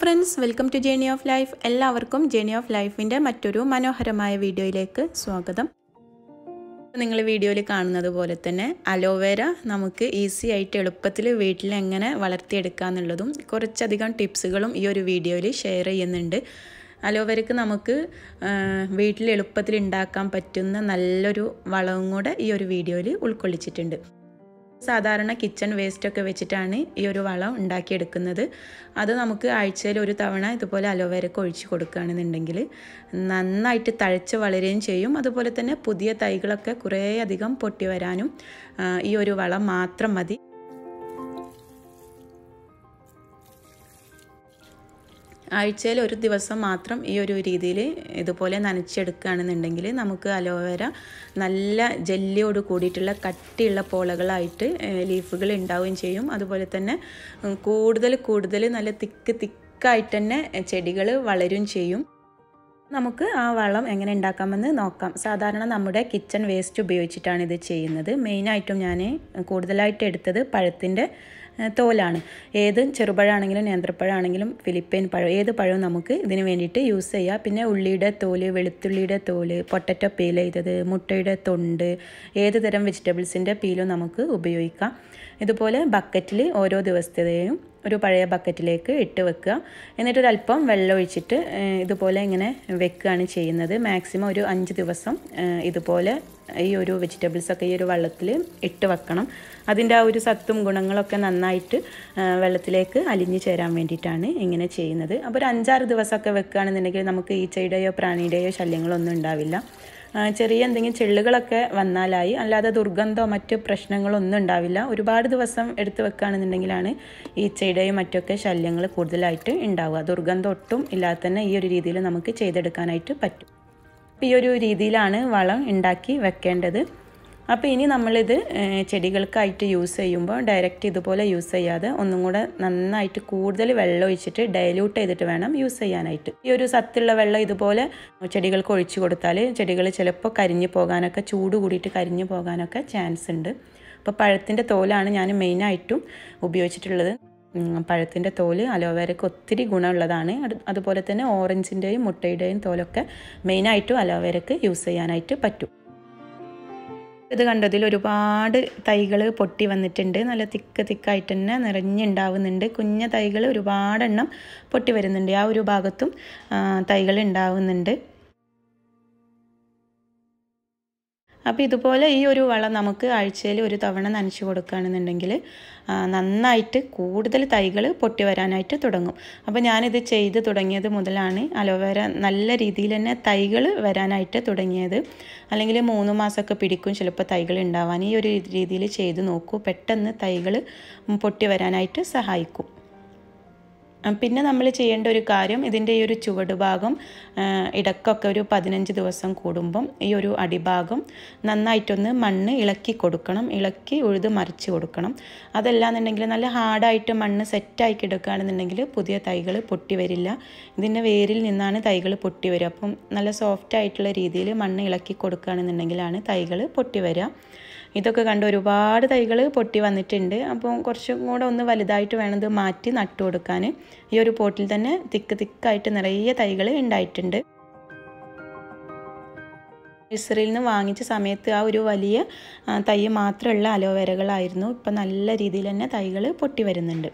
Friends welcome to journey of life എല്ലാവർക്കും journey of ലൈഫിന്റെ മറ്റൊരു മനോഹരമായ വീഡിയോയിലേക്ക് സ്വാഗതം. നിങ്ങൾ വീഡിയോയിൽ കാണുന്നത് പോലെ തന്നെ അലോവേര നമുക്ക് ഈസി ആയിട്ട് എളുപ്പത്തിൽ വീട്ടിൽ എങ്ങനെ വളർത്തിയെടുക്കുക എന്നുള്ളതും കുറച്ചധികം ടിപ്സുകളും ഈ ഒരു വീഡിയോയിൽ ഷെയർ ചെയ്യുന്നുണ്ട്. അലോവേരക്ക് നമുക്ക് വീട്ടിൽ എളുപ്പത്തിൽ ഉണ്ടാക്കാൻ പറ്റുന്ന നല്ലൊരു വളവും കൂടെ ഈ ഒരു വീഡിയോയിൽ ഉൾക്കൊള്ളിച്ചിട്ടുണ്ട്. സാധാരണ കിച്ചൺ വേസ്റ്റൊക്കെ വെച്ചിട്ടാണ് ഈ ഒരു വളം ഉണ്ടാക്കിയെടുക്കുന്നത്. അത് നമുക്ക് ആഴ്ചയിൽ ഒരു തവണ ഇതുപോലെ അലോവേരക്ക് ഒഴിച്ച് കൊടുക്കുകയാണെന്നുണ്ടെങ്കിൽ നന്നായിട്ട് തഴച്ച് വളരുകയും ചെയ്യും. അതുപോലെ തന്നെ പുതിയ തൈകളൊക്കെ കുറേയധികം പൊട്ടി വരാനും ഈ ഒരു വളം മാത്രം മതി. ആഴ്ചയിൽ ഒരു ദിവസം മാത്രം ഈ ഒരു രീതിയിൽ ഇതുപോലെ നനച്ചെടുക്കുകയാണെന്നുണ്ടെങ്കിൽ നമുക്ക് അലോവേര നല്ല ജെല്ലിയോട് കൂടിയിട്ടുള്ള കട്ടിയുള്ള പോളകളായിട്ട് ലീഫുകൾ ഉണ്ടാവുകയും ചെയ്യും. അതുപോലെ തന്നെ കൂടുതൽ കൂടുതൽ നല്ല തിക്ക് തിക്കായിട്ട് തന്നെ ചെടികൾ വളരും ചെയ്യും. നമുക്ക് ആ വളം എങ്ങനെ ഉണ്ടാക്കാമെന്ന് നോക്കാം. സാധാരണ നമ്മുടെ കിച്ചൺ വേസ്റ്റ് ഉപയോഗിച്ചിട്ടാണ് ഇത് ചെയ്യുന്നത്. മെയിനായിട്ടും ഞാൻ കൂടുതലായിട്ട് എടുത്തത് പഴത്തിന്റെ തോലാണ്. ഏത് ചെറുപഴമാണെങ്കിലും നേന്ത്രപ്പഴമാണെങ്കിലും ഫിലിപ്പൈൻ പഴം ഏത് പഴവും നമുക്ക് ഇതിന് വേണ്ടിയിട്ട് യൂസ് ചെയ്യാം. പിന്നെ ഉള്ളിയുടെ തോൽ വെളുത്തുള്ളിയുടെ തോൽ പൊട്ടറ്റോ പീൽ ചെയ്തത് മുട്ടയുടെ തൊണ്ട് ഏത് തരം വെജിറ്റബിൾസിന്റെ പീലും നമുക്ക് ഉപയോഗിക്കാം. ഇതുപോലെ ബക്കറ്റിൽ ഓരോ ദിവസത്തെയും ഒരു പഴയ ബക്കറ്റിലേക്ക് ഇട്ട് വെക്കുക. എന്നിട്ടൊരല്പം വെള്ളം ഒഴിച്ചിട്ട് ഇതുപോലെ ഇങ്ങനെ വെക്കുകയാണ് ചെയ്യുന്നത്. മാക്സിമം ഒരു അഞ്ച് ദിവസം ഇതുപോലെ ഈ ഒരു വെജിറ്റബിൾസൊക്കെ ഈ ഒരു വെള്ളത്തിൽ ഇട്ട് വെക്കണം. അതിന്റെ ആ ഒരു സത്തും ഗുണങ്ങളൊക്കെ നന്നായിട്ട് വെള്ളത്തിലേക്ക് അലിഞ്ഞു ചേരാൻ വേണ്ടിയിട്ടാണ് ഇങ്ങനെ ചെയ്യുന്നത്. അപ്പോൾ ഒരു അഞ്ചാറ് ദിവസമൊക്കെ വെക്കുകയാണെന്നുണ്ടെങ്കിൽ നമുക്ക് ഈച്ചയുടെയോ പ്രാണിയുടെയോ ശല്യങ്ങളൊന്നും ഉണ്ടാവില്ല. ചെറിയ എന്തെങ്കിലും ചെള്ളുകളൊക്കെ വന്നാലായി. അല്ലാതെ ദുർഗന്ധമോ മറ്റ് പ്രശ്നങ്ങളൊന്നും ഉണ്ടാവില്ല. ഒരുപാട് ദിവസം എടുത്തു വെക്കുകയാണെന്നുണ്ടെങ്കിലാണ് ഈച്ചയുടെയും മറ്റൊക്കെ ശല്യങ്ങൾ കൂടുതലായിട്ട് ഉണ്ടാവുക. ദുർഗന്ധം ഒട്ടും ഇല്ലാതെ തന്നെ ഈ ഒരു രീതിയിൽ നമുക്ക് ചെയ്തെടുക്കാനായിട്ട് പറ്റും. ഈ ഒരു രീതിയിലാണ് വളം ഉണ്ടാക്കി വെക്കേണ്ടത്. അപ്പോൾ ഇനി നമ്മളിത് ചെടികൾക്കായിട്ട് യൂസ് ചെയ്യുമ്പോൾ ഡയറക്റ്റ് ഇതുപോലെ യൂസ് ചെയ്യാതെ ഒന്നും കൂടെ നന്നായിട്ട് കൂടുതൽ വെള്ളം ഒഴിച്ചിട്ട് ഡയല്യൂട്ട് ചെയ്തിട്ട് വേണം യൂസ് ചെയ്യാനായിട്ട്. ഈ ഒരു സത്തുള്ള വെള്ളം ഇതുപോലെ ചെടികൾക്ക് ഒഴിച്ചു കൊടുത്താൽ ചെടികൾ ചിലപ്പോൾ കരിഞ്ഞു പോകാനൊക്കെ ചൂട് കൂടിയിട്ട് കരിഞ്ഞു പോകാനൊക്കെ ചാൻസ് ഉണ്ട്. അപ്പോൾ പഴത്തിന്റെ തോലാണ് ഞാൻ മെയിനായിട്ടും ഉപയോഗിച്ചിട്ടുള്ളത്. പഴത്തിന്റെ തോൽ അലോവേരയ്ക്ക് ഒത്തിരി ഗുണമുള്ളതാണ്. അതുപോലെ തന്നെ ഓറഞ്ചിന്റെയും മുട്ടയുടെയും തോലൊക്കെ മെയിനായിട്ടും അലോവേരയ്ക്ക് യൂസ് ചെയ്യാനായിട്ട് പറ്റും. ഇത് കണ്ടതിൽ ഒരുപാട് തൈകൾ പൊട്ടി വന്നിട്ടുണ്ട്. നല്ല തിക്ക് തിക്കായിട്ട് തന്നെ നിറഞ്ഞുണ്ടാവുന്നുണ്ട്. കുഞ്ഞ തൈകൾ ഒരുപാടെണ്ണം പൊട്ടി വരുന്നുണ്ട്. ആ ഒരു ഭാഗത്തും തൈകൾ ഉണ്ടാവുന്നുണ്ട്. അപ്പോൾ ഇതുപോലെ ഈ ഒരു വളം നമുക്ക് ആഴ്ചയിൽ ഒരു തവണ നനച്ചു കൊടുക്കുകയാണെന്നുണ്ടെങ്കിൽ നന്നായിട്ട് കൂടുതൽ തൈകൾ പൊട്ടി വരാനായിട്ട് തുടങ്ങും. അപ്പോൾ ഞാനിത് ചെയ്ത് തുടങ്ങിയത് മുതലാണ് അലോവേര നല്ല രീതിയിൽ തന്നെ തൈകൾ വരാനായിട്ട് തുടങ്ങിയത്. അല്ലെങ്കിൽ മൂന്ന് മാസമൊക്കെ പിടിക്കും ചിലപ്പോൾ തൈകൾ ഉണ്ടാവാൻ. ഈ ഒരു രീതിയിൽ ചെയ്ത് നോക്കൂ പെട്ടെന്ന് തൈകൾ പൊട്ടി വരാനായിട്ട് സഹായിക്കും. പിന്നെ നമ്മൾ ചെയ്യേണ്ട ഒരു കാര്യം ഇതിന്റെ ഈ ഒരു ചുവടുഭാഗം ഇടക്കൊക്കെ ഒരു പതിനഞ്ച് ദിവസം കൂടുമ്പം ഈ ഒരു അടിഭാഗം നന്നായിട്ടൊന്ന് മണ്ണ് ഇളക്കി കൊടുക്കണം. ഇളക്കി ഉഴുത് മറിച്ച് കൊടുക്കണം. അതല്ലാന്നുണ്ടെങ്കിൽ നല്ല ഹാർഡായിട്ട് മണ്ണ് സെറ്റായി കിടക്കുകയാണെന്നുണ്ടെങ്കിൽ പുതിയ തൈകൾ പൊട്ടി വരില്ല. ഇതിന്റെ വേരിൽ നിന്നാണ് തൈകൾ പൊട്ടി വരിക. അപ്പം നല്ല സോഫ്റ്റ് ആയിട്ടുള്ള രീതിയിൽ മണ്ണ് ഇളക്കി കൊടുക്കുകയാണെന്നുണ്ടെങ്കിലാണ് തൈകൾ പൊട്ടി വരിക. ഇതൊക്കെ കണ്ട് ഒരുപാട് തൈകൾ പൊട്ടി വന്നിട്ടുണ്ട്. അപ്പോൾ കുറച്ചും കൂടെ ഒന്ന് വലുതായിട്ട് വേണം ഇത് മാറ്റി നട്ടു കൊടുക്കാൻ. ഈ ഒരു പോട്ടിൽ തന്നെ തിക്ക് തിക്കായിട്ട് നിറയെ തൈകൾ ഉണ്ടായിട്ടുണ്ട്. നഴ്സറിയിൽ നിന്ന് വാങ്ങിച്ച സമയത്ത് ആ ഒരു വലിയ തൈ മാത്രമുള്ള അലോവേരകളായിരുന്നു. ഇപ്പം നല്ല രീതിയിൽ തന്നെ തൈകൾ പൊട്ടി വരുന്നുണ്ട്.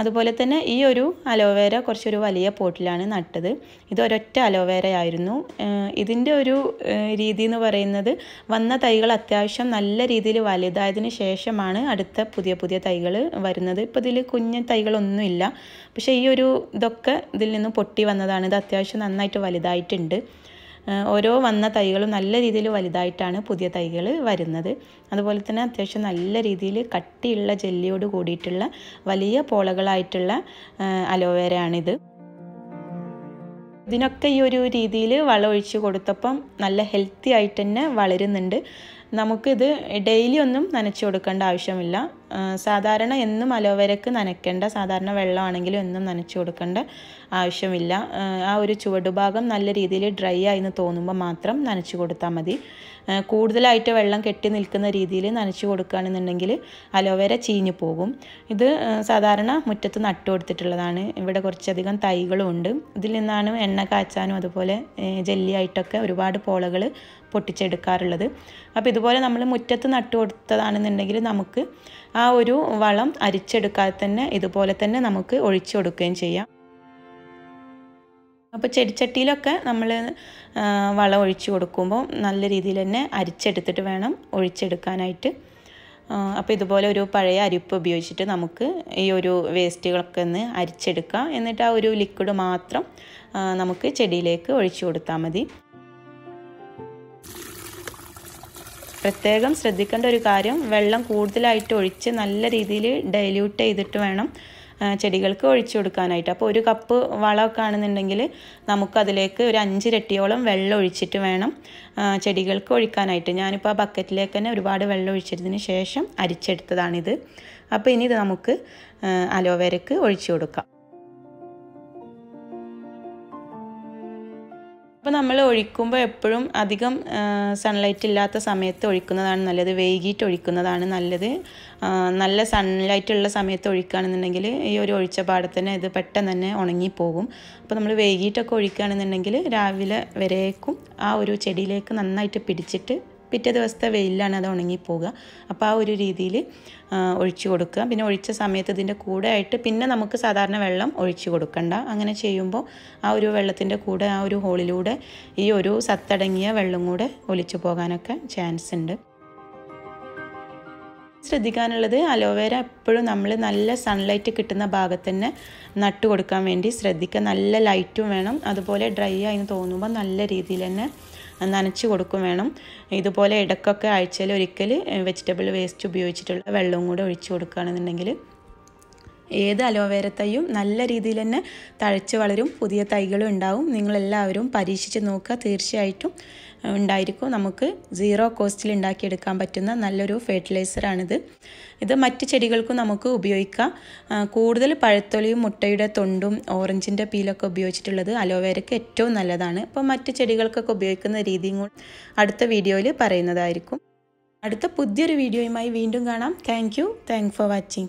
അതുപോലെ തന്നെ ഈ ഒരു അലോവേര കുറച്ചൊരു വലിയ പോട്ടിലാണ് നട്ടത്. ഇത് ഒരൊറ്റ അലോവേര ആയിരുന്നു ഇതിന്റെ ഒരു രീതി എന്ന് പറയുന്നത് വന്ന തൈകൾ അത്യാവശ്യം നല്ല രീതിയിൽ വലുതായതിന് ശേഷമാണ് അടുത്ത പുതിയ പുതിയ തൈകൾ വരുന്നത്. ഇപ്പോൾ ഇതിൽ കുഞ്ഞ് തൈകളൊന്നുമില്ല. പക്ഷേ ഈ ഒരു ഇതൊക്കെ ഇതിൽ നിന്ന് പൊട്ടി വന്നതാണ്. ഇത് അത്യാവശ്യം നന്നായിട്ട് വലുതായിട്ടുണ്ട്. ഓരോ വന്ന തൈകളും നല്ല രീതിയിൽ വലുതായിട്ടാണ് പുതിയ തൈകൾ വരുന്നത്. അതുപോലെ തന്നെ അത്യാവശ്യം നല്ല രീതിയിൽ കട്ടിയുള്ള ജെല്ലിയോട് കൂടിയിട്ടുള്ള വലിയ പോളകളായിട്ടുള്ള അലോവേരയാണിത്. ഇതിനൊക്കെ ഈ ഒരു രീതിയിൽ വളമൊഴിച്ച് കൊടുത്തപ്പം നല്ല ഹെൽത്തി ആയിട്ട് തന്നെ വളരുന്നുണ്ട്. നമുക്കിത് ഡെയിലി ഒന്നും നനച്ചു കൊടുക്കേണ്ട ആവശ്യമില്ല. സാധാരണ എന്നും അലോവേരക്ക് നനയ്ക്കേണ്ട സാധാരണ വെള്ളമാണെങ്കിലും എന്നും നനച്ചു കൊടുക്കേണ്ട ആവശ്യമില്ല. ആ ഒരു ചുവടുഭാഗം നല്ല രീതിയിൽ ഡ്രൈ ആയി എന്ന് തോന്നുമ്പോൾ മാത്രം നനച്ചു കൊടുത്താൽ മതി. കൂടുതലായിട്ട് വെള്ളം കെട്ടി നിൽക്കുന്ന രീതിയിൽ നനച്ചു കൊടുക്കുകയാണെന്നുണ്ടെങ്കിൽ അലോവേര ചീഞ്ഞു പോകും. ഇത് സാധാരണ മുറ്റത്ത് നട്ടു കൊടുത്തിട്ടുള്ളതാണ്. ഇവിടെ കുറച്ചധികം തൈകളും ഉണ്ട്. ഇതിൽ നിന്നാണ് എണ്ണ കാച്ചാനും അതുപോലെ ജെല്ലിയായിട്ടൊക്കെ ഒരുപാട് പോളകൾ പൊട്ടിച്ചെടുക്കാറുള്ളത്. അപ്പോൾ ഇതുപോലെ നമ്മൾ മുറ്റത്ത് നട്ടു കൊടുത്തതാണെന്നുണ്ടെങ്കിൽ നമുക്ക് ആ ഒരു വളം അരിച്ചെടുക്കാതെ തന്നെ ഇതുപോലെ തന്നെ നമുക്ക് ഒഴിച്ചു കൊടുക്കുകയും ചെയ്യാം. അപ്പോൾ ചെടിച്ചട്ടിയിലൊക്കെ നമ്മൾ വളം ഒഴിച്ചു കൊടുക്കുമ്പോൾ നല്ല രീതിയിൽ തന്നെ അരിച്ചെടുത്തിട്ട് വേണം ഒഴിച്ചെടുക്കാനായിട്ട്. അപ്പോൾ ഇതുപോലെ ഒരു പഴയ അരിപ്പ് ഉപയോഗിച്ചിട്ട് നമുക്ക് ഈ ഒരു വേസ്റ്റുകളൊക്കെ ഒന്ന് അരിച്ചെടുക്കാം. എന്നിട്ട് ആ ഒരു ലിക്വിഡ് മാത്രം നമുക്ക് ചെടിയിലേക്ക് ഒഴിച്ചു കൊടുത്താൽ മതി. പ്രത്യേകം ശ്രദ്ധിക്കേണ്ട ഒരു കാര്യം വെള്ളം കൂടുതലായിട്ട് ഒഴിച്ച് നല്ല രീതിയിൽ ഡൈല്യൂട്ട് ചെയ്തിട്ട് വേണം ചെടികൾക്ക് ഒഴിച്ചു കൊടുക്കാനായിട്ട്. അപ്പോൾ ഒരു കപ്പ് വളമൊക്കെ ആണെന്നുണ്ടെങ്കിൽ നമുക്കതിലേക്ക് ഒരു അഞ്ച് അഞ്ചിരട്ടിയോളം വെള്ളം ഒഴിച്ചിട്ട് വേണം ചെടികൾക്ക് ഒഴിക്കാനായിട്ട്. ഞാനിപ്പോൾ ആ ബക്കറ്റിലേക്ക് തന്നെ ഒരുപാട് വെള്ളം ഒഴിച്ചതിന് ശേഷം അരിച്ചെടുത്തതാണിത്. അപ്പോൾ ഇനി ഇത് നമുക്ക് അലോവേരക്ക് ഒഴിച്ചു കൊടുക്കാം. അപ്പോൾ നമ്മൾ ഒഴിക്കുമ്പോൾ എപ്പോഴും അധികം സൺലൈറ്റ് ഇല്ലാത്ത സമയത്ത് ഒഴിക്കുന്നതാണ് നല്ലത്. വൈകിട്ട് ഒഴിക്കുന്നതാണ് നല്ലത്. നല്ല സൺലൈറ്റ് ഉള്ള സമയത്ത് ഒഴിക്കുകയാണെന്നുണ്ടെങ്കിൽ ഈ ഒരു ഒഴിച്ച പാടത്തിന് ഇത് പെട്ടെന്ന് തന്നെ ഉണങ്ങിപ്പോകും. അപ്പോൾ നമ്മൾ വൈകിട്ടൊക്കെ ഒഴിക്കുകയാണെന്നുണ്ടെങ്കിൽ രാവിലെ വരേക്കും ആ ഒരു ചെടിയിലേക്ക് നന്നായിട്ട് പിടിച്ചിട്ട് പിറ്റേ ദിവസത്തെ വെയിലാണ് അത് ഉണങ്ങിപ്പോവുക. അപ്പോൾ ആ ഒരു രീതിയിൽ ഒഴിച്ചു കൊടുക്കുക. പിന്നെ ഒഴിച്ച സമയത്ത് ഇതിന്റെ കൂടെ ആയിട്ട് പിന്നെ നമുക്ക് സാധാരണ വെള്ളം ഒഴിച്ചു കൊടുക്കണ്ട. അങ്ങനെ ചെയ്യുമ്പോൾ ആ ഒരു വെള്ളത്തിന്റെ കൂടെ ആ ഒരു ഹോളിലൂടെ ഈ ഒരു സത്തടങ്ങിയ വെള്ളം കൂടെ ഒലിച്ചു പോകാനൊക്കെ ചാൻസ് ഉണ്ട്. ശ്രദ്ധിക്കാനുള്ളത് അലോവേര എപ്പോഴും നമ്മൾ നല്ല സൺലൈറ്റ് കിട്ടുന്ന ഭാഗത്ത് തന്നെ നട്ടു കൊടുക്കാൻ വേണ്ടി ശ്രദ്ധിക്കുക. നല്ല ലൈറ്റും വേണം. അതുപോലെ ഡ്രൈ ആയി തോന്നുമ്പോൾ നല്ല രീതിയിൽ തന്നെ നനച്ച് കൊടുക്കും വേണം. ഇതുപോലെ ഇടയ്ക്കൊക്കെ ആഴ്ചയിൽ ഒരിക്കൽ വെജിറ്റബിൾ വേസ്റ്റ് ഉപയോഗിച്ചിട്ടുള്ള വെള്ളവും കൂടെ ഒഴിച്ചു കൊടുക്കുകയാണെന്നുണ്ടെങ്കിൽ ഏത് അലോവേര തൈയും നല്ല രീതിയിൽ തന്നെ തഴച്ച് വളരും. പുതിയ തൈകളും ഉണ്ടാവും. നിങ്ങളെല്ലാവരും പരീക്ഷിച്ച് നോക്കുക. തീർച്ചയായിട്ടും ഉണ്ടായിരിക്കും. നമുക്ക് സീറോ കോസ്റ്റിൽ ഉണ്ടാക്കിയെടുക്കാൻ പറ്റുന്ന നല്ലൊരു ഫെർട്ടിലൈസറാണിത് ഇത് മറ്റ് ചെടികൾക്കും നമുക്ക് ഉപയോഗിക്കാം. കൂടുതൽ പഴത്തൊലിയും മുട്ടയുടെ തൊണ്ടും ഓറഞ്ചിന്റെ പീലൊക്കെ ഉപയോഗിച്ചിട്ടുള്ളത് അലോവേരയ്ക്ക് ഏറ്റവും നല്ലതാണ്. അപ്പോൾ മറ്റ് ചെടികൾക്കൊക്കെ ഉപയോഗിക്കുന്ന രീതിയും അടുത്ത വീഡിയോയിൽ പറയുന്നതായിരിക്കും. അടുത്ത പുതിയൊരു വീഡിയോയുമായി വീണ്ടും കാണാം. Thank you thank for watching